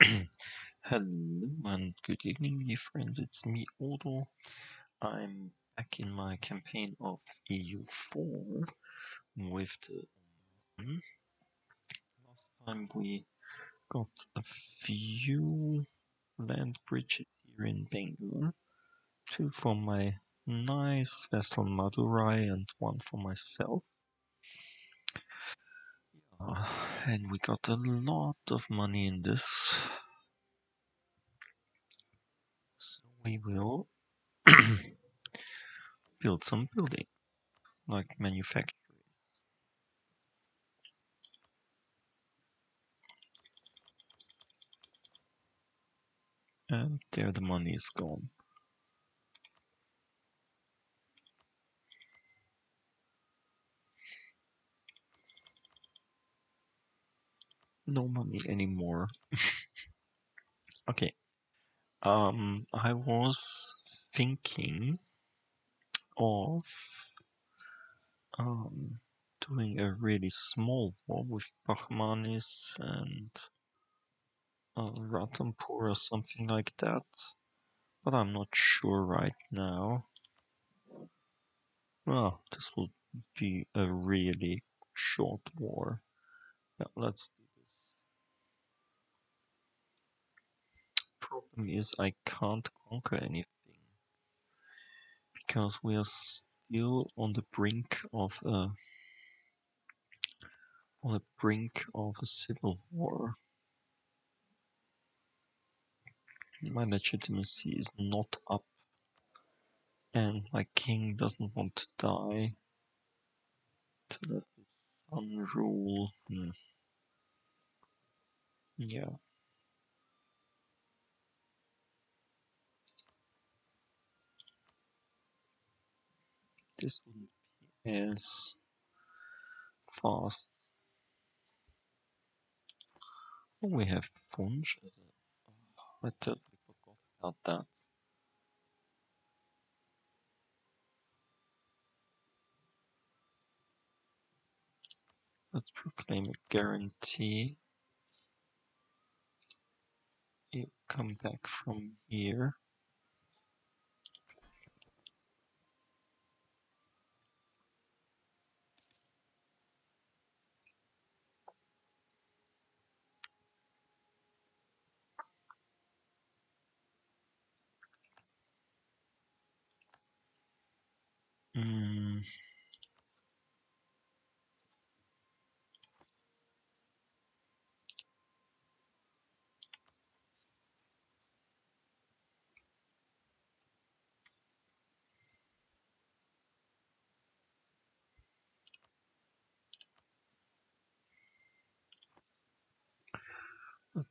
Hello and good evening, dear friends. It's me, Odo. I'm back in my campaign of EU4 with the. Hmm? Last time we got a few land bridges here in Bengal, two for my nice vessel Madurai and one for myself. And we got a lot of money in this. So we will build some building, like manufacturing. And there the money is gone. No money anymore. okay. Um, I was thinking of um doing a really small war with Bahmanis and uh, or something like that, but I'm not sure right now. Well, this will be a really short war. Yeah, let's do this. Problem is I can't conquer anything because we are still on the brink of a on the brink of a civil war. My legitimacy is not up, and my king doesn't want to die to let his son rule. Hmm. Yeah. This be as fast. Oh, we have Funj. I totally forgot about that. Let's proclaim a guarantee. You come back from here. Mm.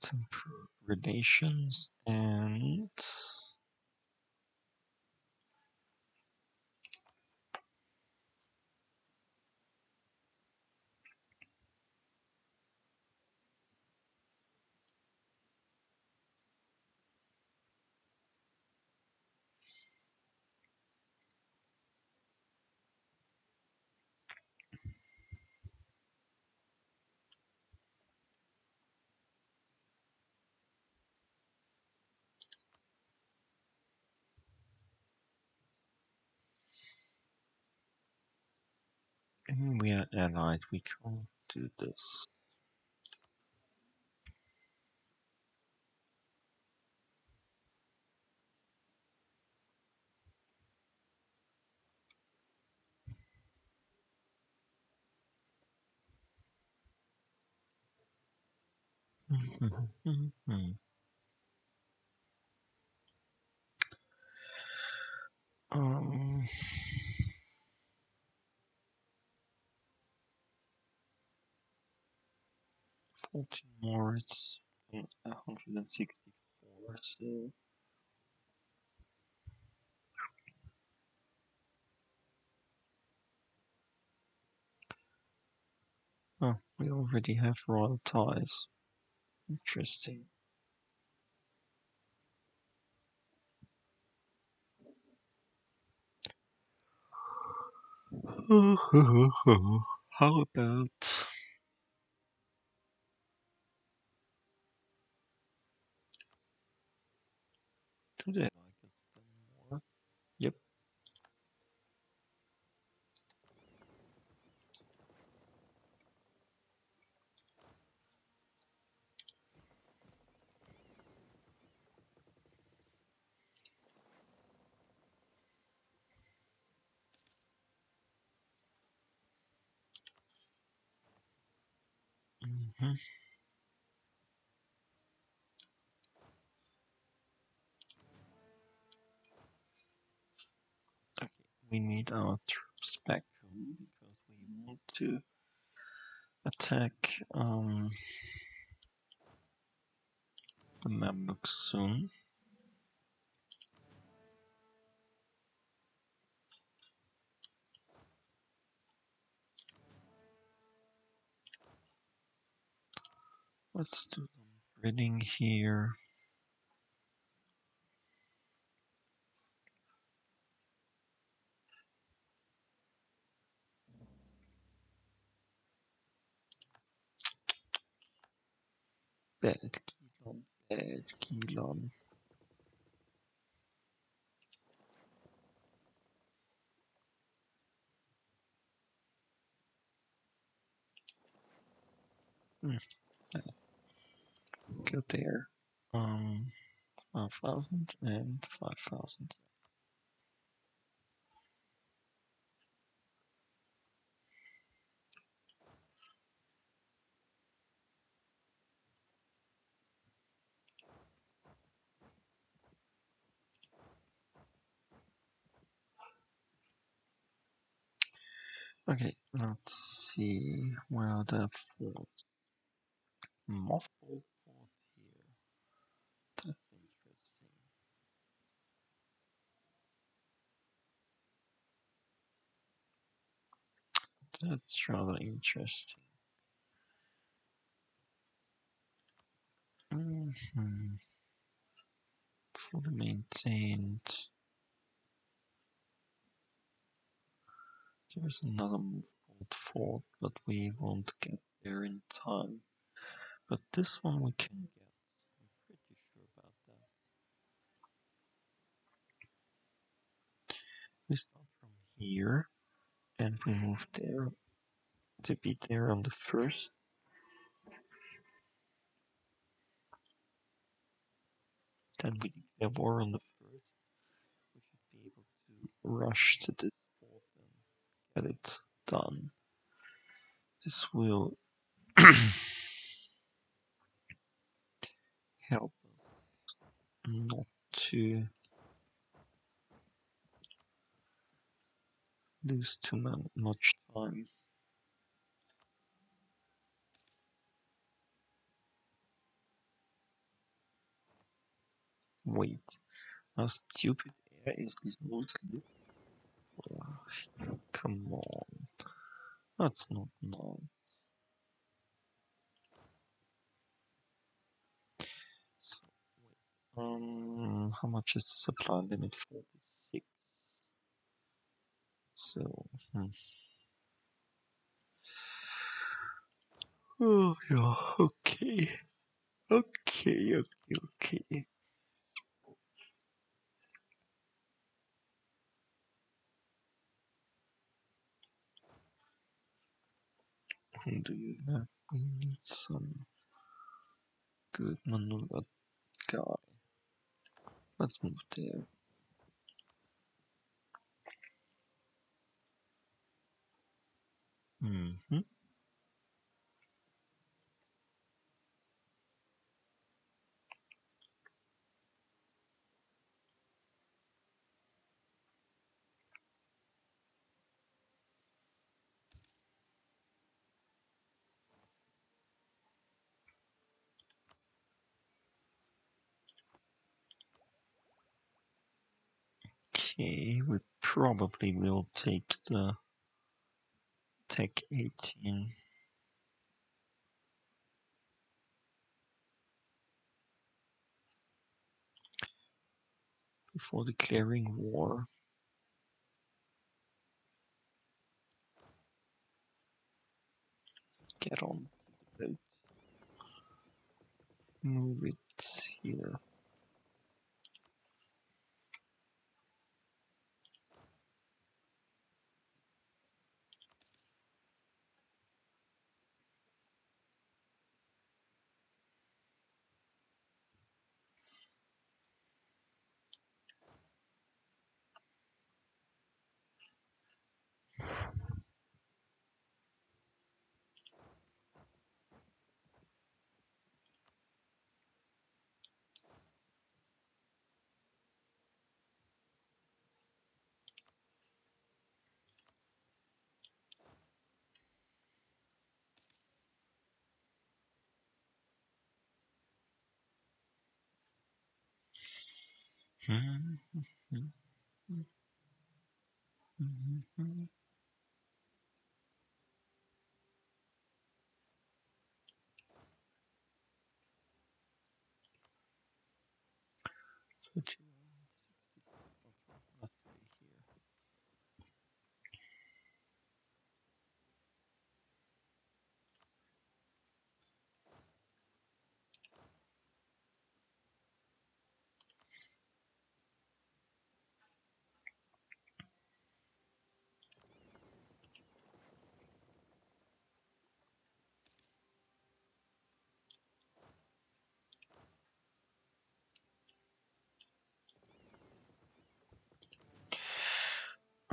Let's improve relations and we are allied. We can't do this. um, fourteen more. It's one hundred and sixty-four. So oh, we already have royal ties. Interesting. How about Like us then more? Yep. Mm-hmm. We need our troops back home because we want to attack um, the Mamluks soon. Let's do some breeding here. Bad Keelan, bad Keelan. Hmm. Go there. Um, 5,000 and 5,000. Okay, let's see where the fort. Mothball fort here. That's interesting. That's rather interesting. Mm-hmm. Fully maintained. There's another mothball fort, but we won't get there in time. But this one we can get. I'm pretty sure about that. We start from here and we move there to be there on the first. Then we declare war on the first. We should be able to rush to this and get it done. This will help not to lose too much time. Wait, how stupid air is this Come on, that's not nice. So, um, how much is the supply limit? Forty-six. So, hmm. Oh yeah, okay. Okay, okay, okay. Do you have? We need some good maneuver guy. Let's move there. Mm-hmm. Okay, we probably will take the Tech 18. Before declaring war. Get on the boat. Move it here. Кстати,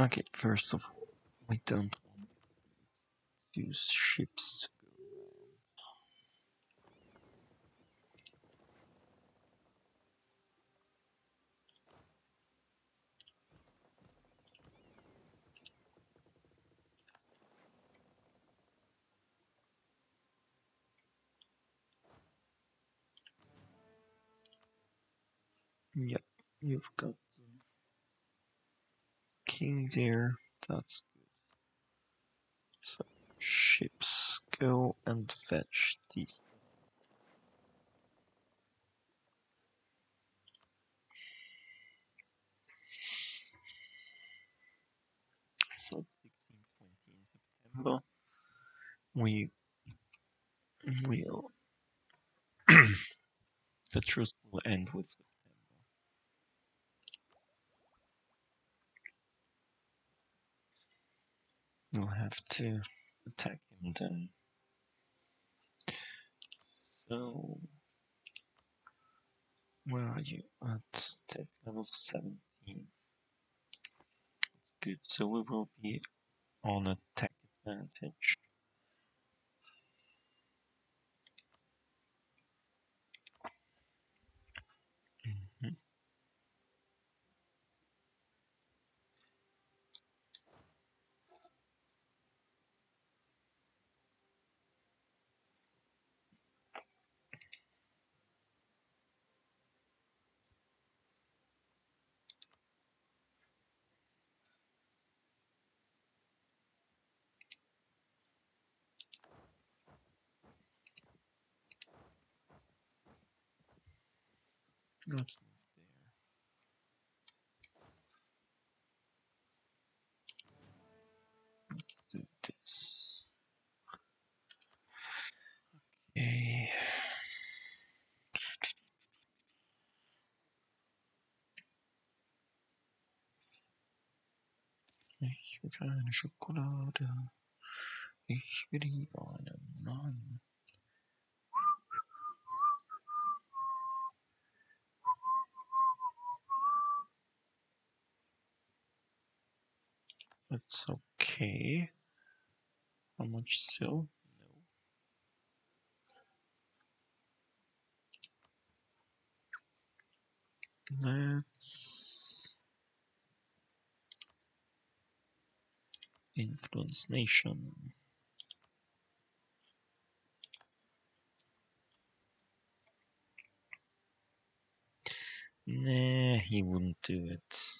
Okay, first of all, we don't use ships to. Yep, you've got king there. That's good. So ships go and fetch these. So 16, 20 in September, we will the truce will end with We'll have to attack him then. So where are you? At tech level 17. That's good. So we will be on a attack advantage. Let's there. Let's do this. Okay. Ich will eine Schokolade. Ich will lieber einen Mann. That's okay. How much still? No. Let's influence nation. Nah, he wouldn't do it.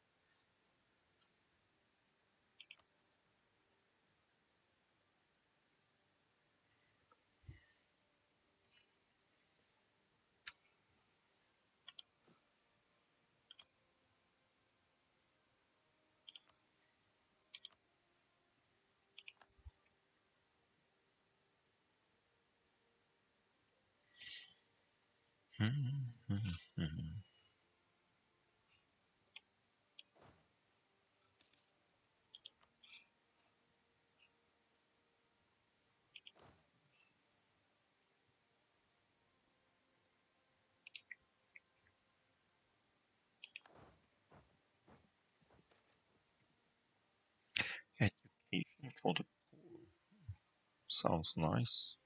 Education for the poor. Sounds nice.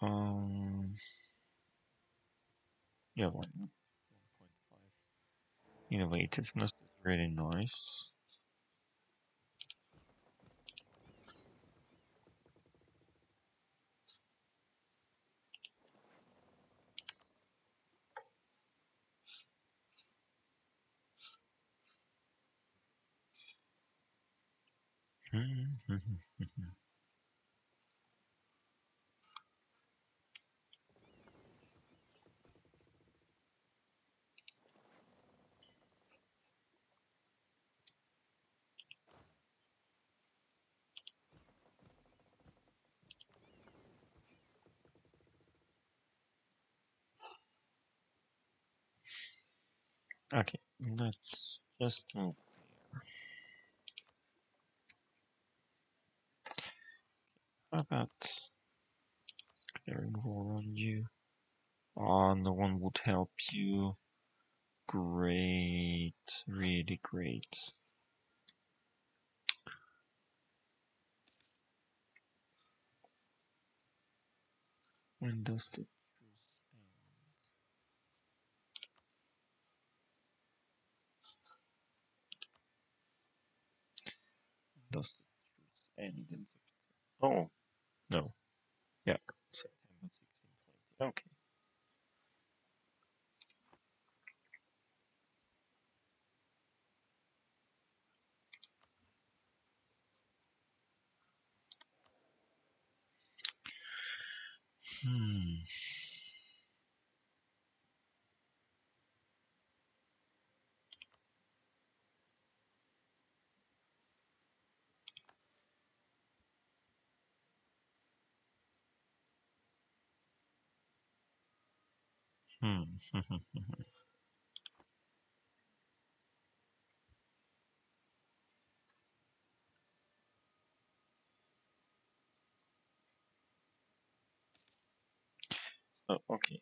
Um, why not? 1.5. Innovativeness is really nice. okay, let's just move there. How about clearing wall on you? Oh, no one would help you. Great, really great. When does the truce end? Does the truce end in September? Oh, no. Yeah, September 1620. Okay. Hmm. Hmm. so, okay.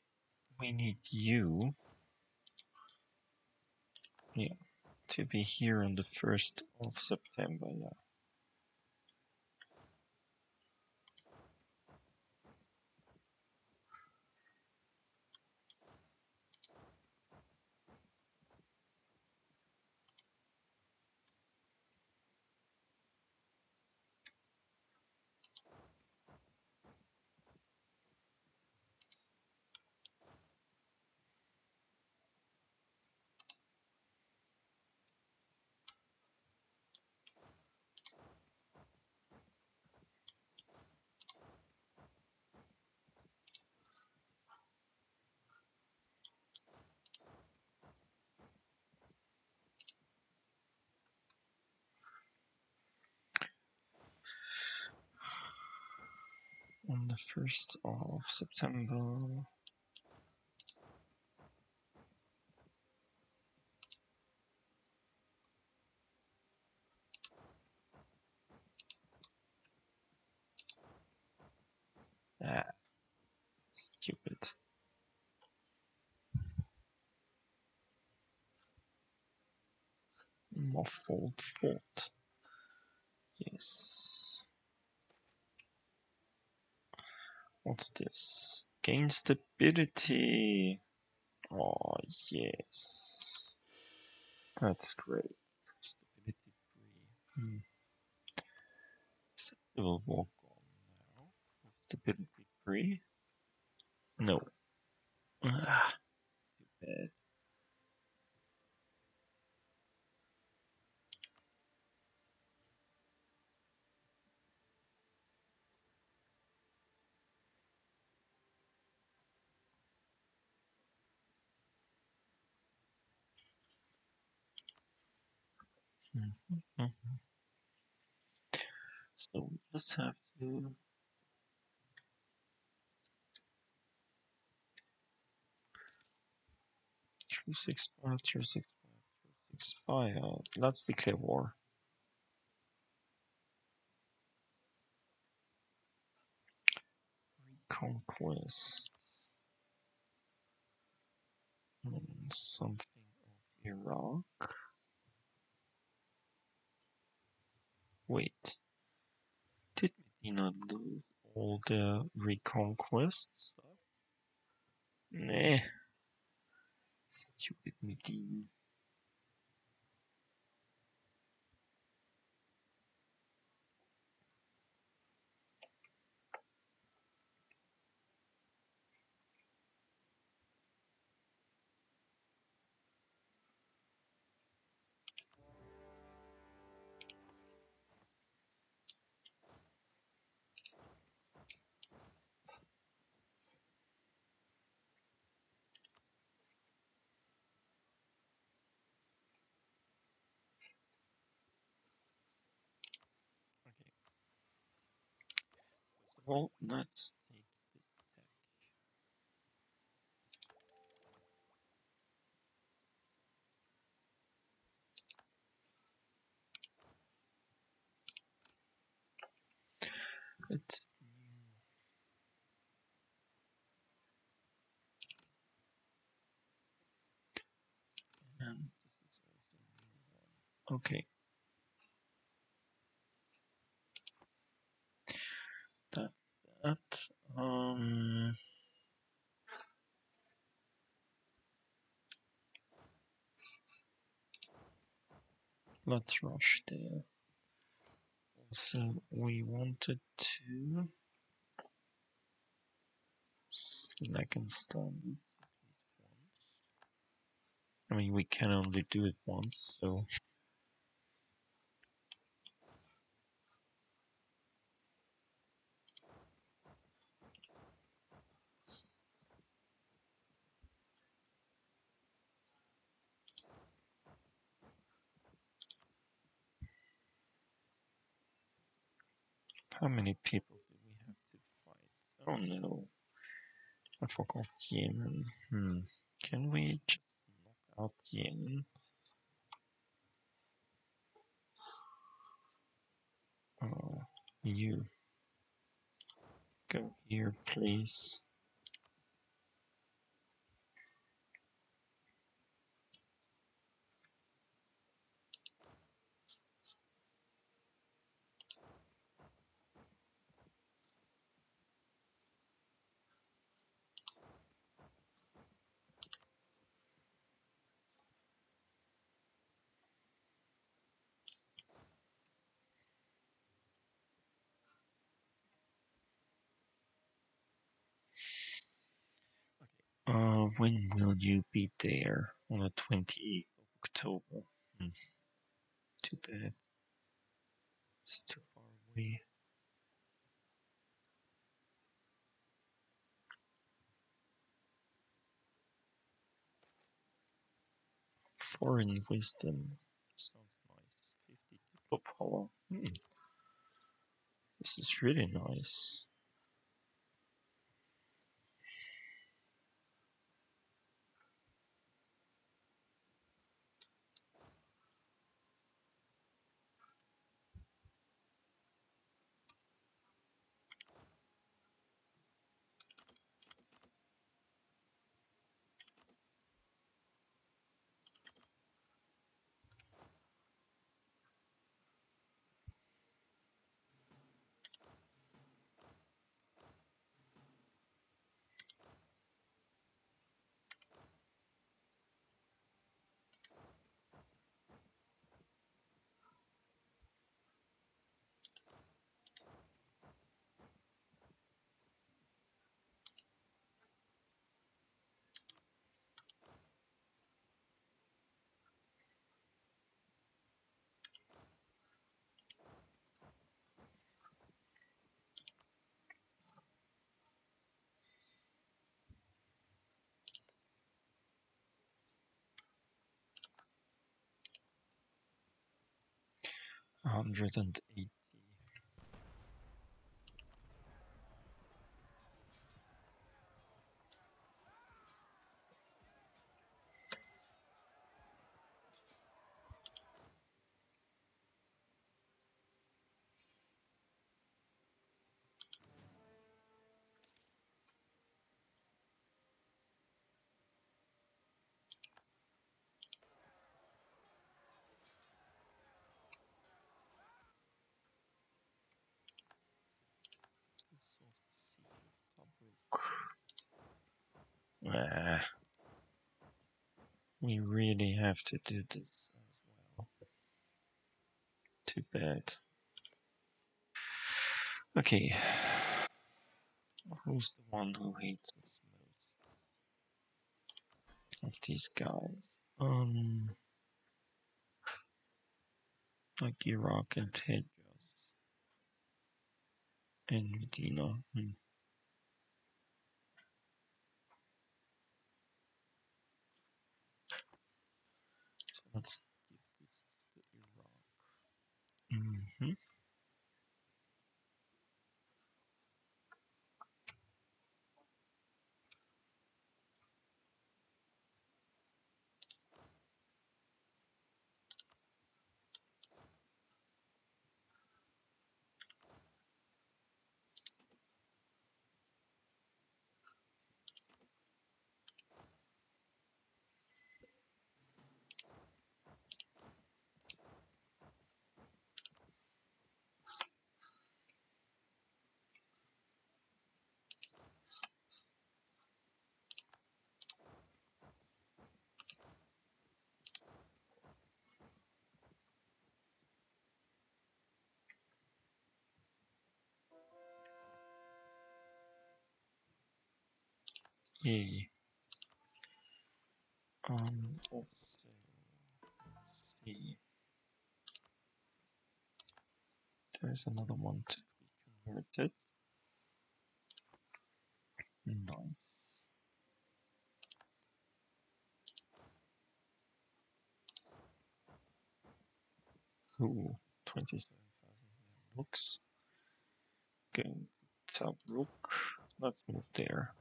We need you. Yeah. To be here on the 1st of September, yeah. On the 1st of September. Ah, stupid. Mothballed fort. Yes. What's this? Gain stability. Oh, yes. That's great. Stability three. Hmm. Civil war gone now? Stability three? No. Ah, too bad. Mhm. So we just have to choose expire, choose expire, choose expire. Let's declare war. Reconquest. Hmm, something of Iraq. Wait. Did Medina lose all all the reconquest stuff. Nah. Stupid Medine. Well, let's take this tech. It's. Okay. That that um let's rush there. Also we wanted to select and stun. I mean we can only do it once, so how many people do we have to fight? Oh no. I forgot Yemen. Hmm. Can we just knock out Yemen? Uh, you. Go here, please. Uh, when will you be there? On the 28th of October. Hmm. Too bad. It's too far away. Foreign wisdom. Sounds nice. 50 people power. Hmm. This is really nice. Hundred and eighty. We really have to do this as well. Too bad. Okay. Who's the one who hates us most of these guys? Um, like Iraq and Hejaz and Medina. Hmm. Let's give this to Iraq. Mm-hmm. Yay. Um, also, let's see. There's another one to be converted. Nice. Ooh, 27,000 looks. Going top rook. Let's move there.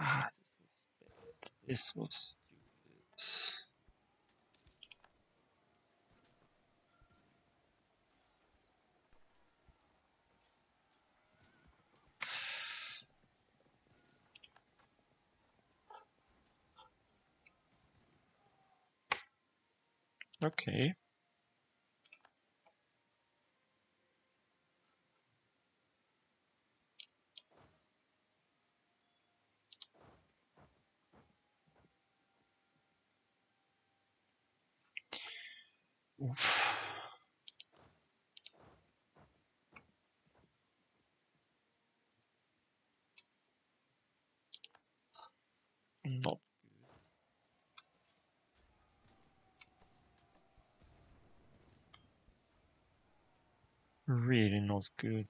Ah, this was stupid. Okay. Oof. Not good.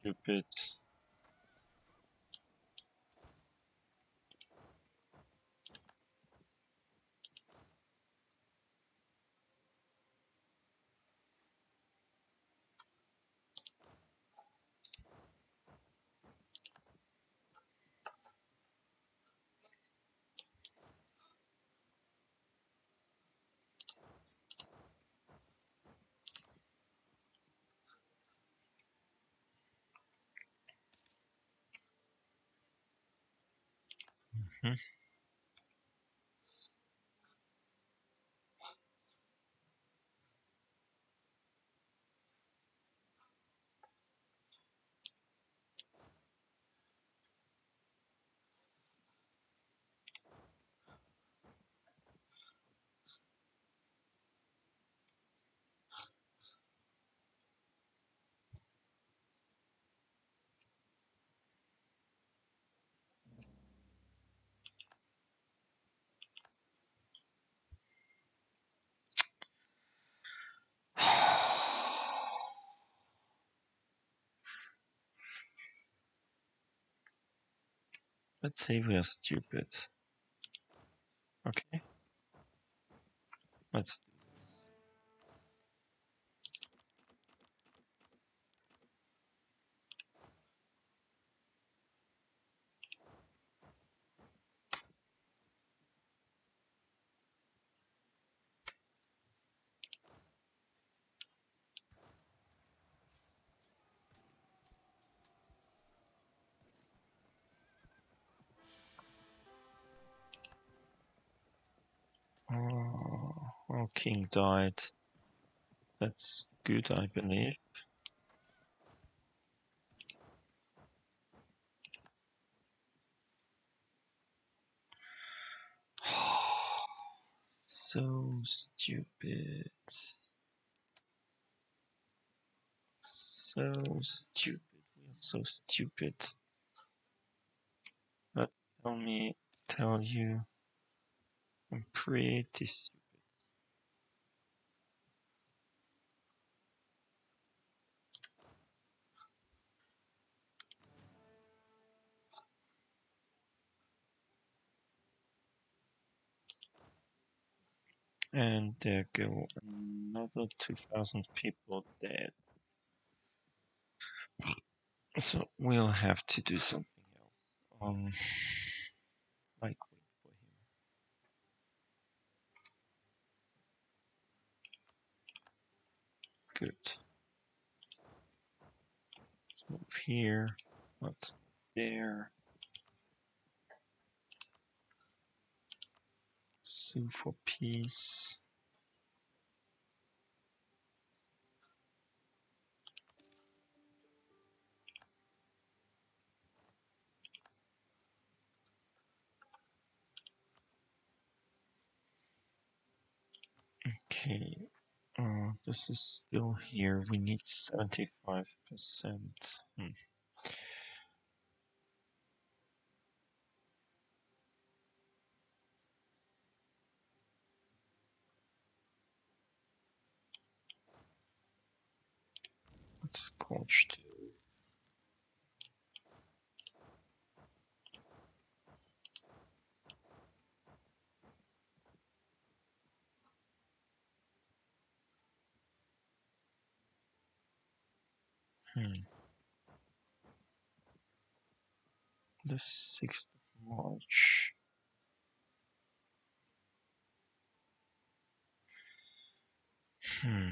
Stupid. Hmm. Let's say we are stupid. Okay. Let's Our king died. That's good, I believe. so stupid. So stupid. We are so stupid. But tell me, tell you, I'm pretty stupid. And there go another 2,000 people dead. So we'll have to do something else. Um, like wait for him. Good. Let's move here. Let's move there. Sue for peace. Okay, uh, this is still here. We need 75%. Hmm. Let's coach to Hmm. The 6th of March. Hmm.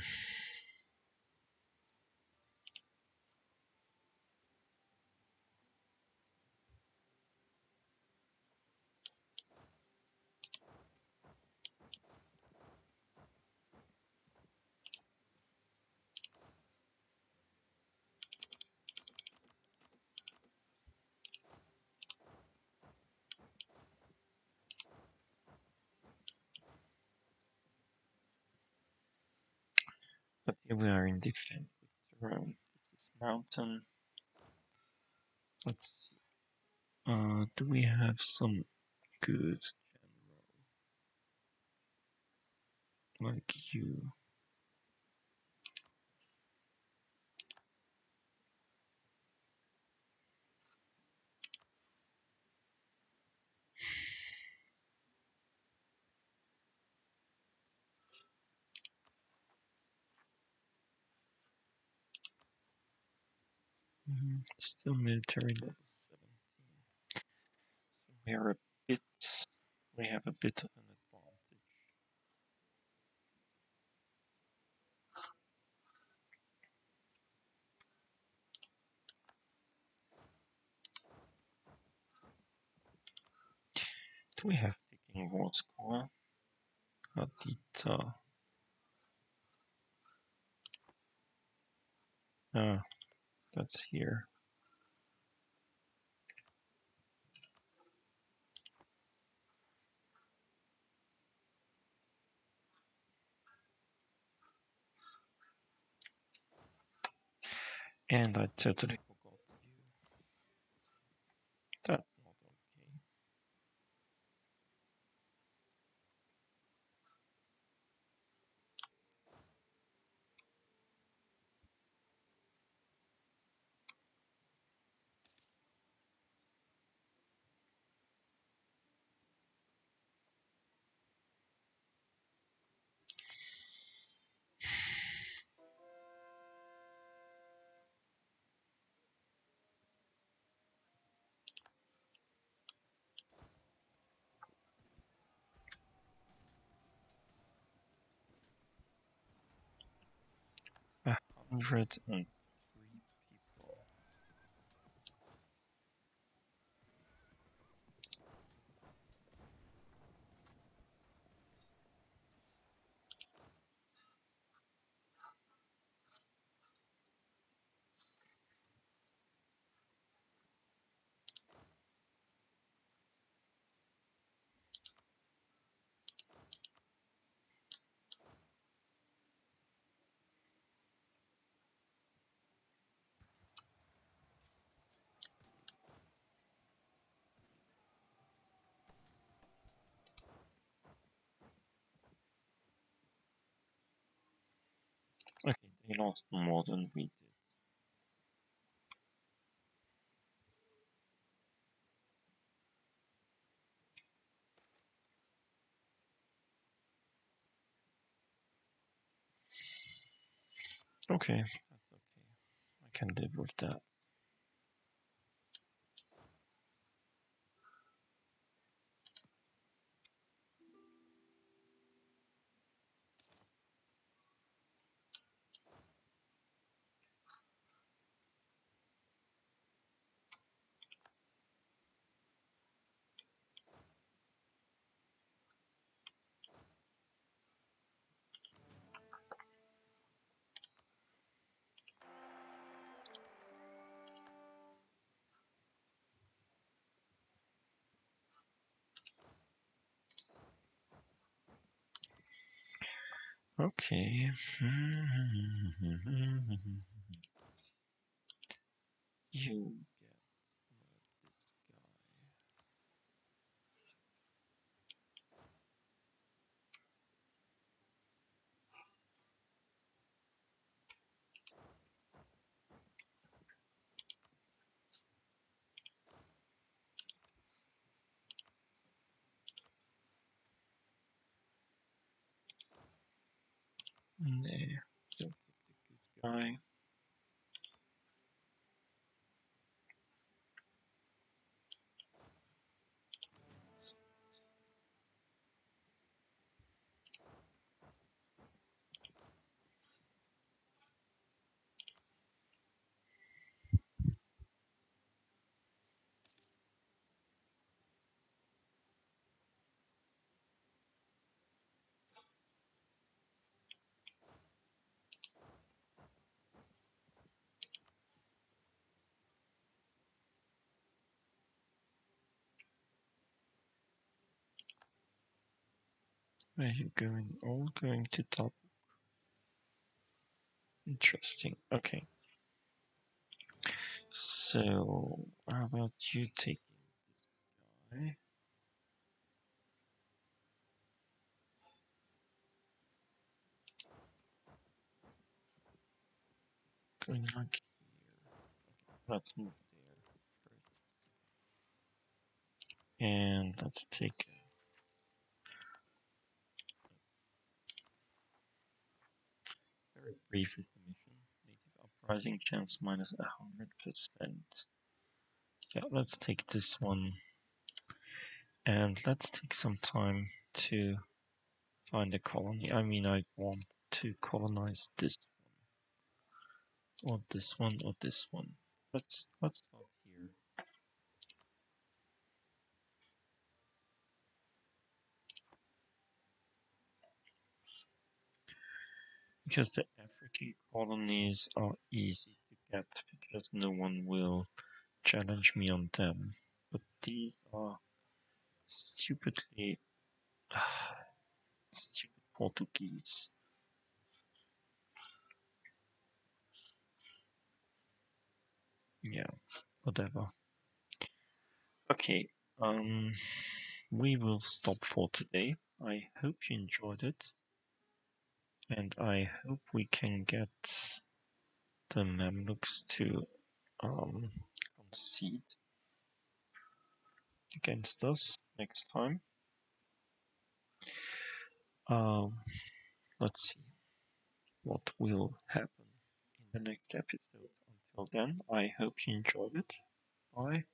But defensive terrain. This is mountain. Let's see. Uh, do we have some good general? Like you. Mhm, Still military level 17. So we are a bit, we have a bit of an advantage. Do we have picking war score? Hadita. Ah, that's here. And I totally hundred and Okay, they lost more than we did. Okay, that's okay. I can live with that. Okay. you are you going? All going to top. Interesting. Okay. So, how about you taking this guy? Going like here. Let's move there first. And let's take a very brief information. Native uprising chance minus a hundred percent. Yeah, let's take this one. And let's take some time to find a colony. I mean, I want to colonize this one, or this one, or this one. Let's let's start here. Because the African colonies are easy to get because no one will challenge me on them. But these are stupidly stupid Portuguese. Yeah, whatever. Okay, um, we will stop for today. I hope you enjoyed it. And I hope we can get the Mamluks to um, concede against us next time. Um, let's see what will happen in the next episode. Until then, I hope you enjoyed it. Bye.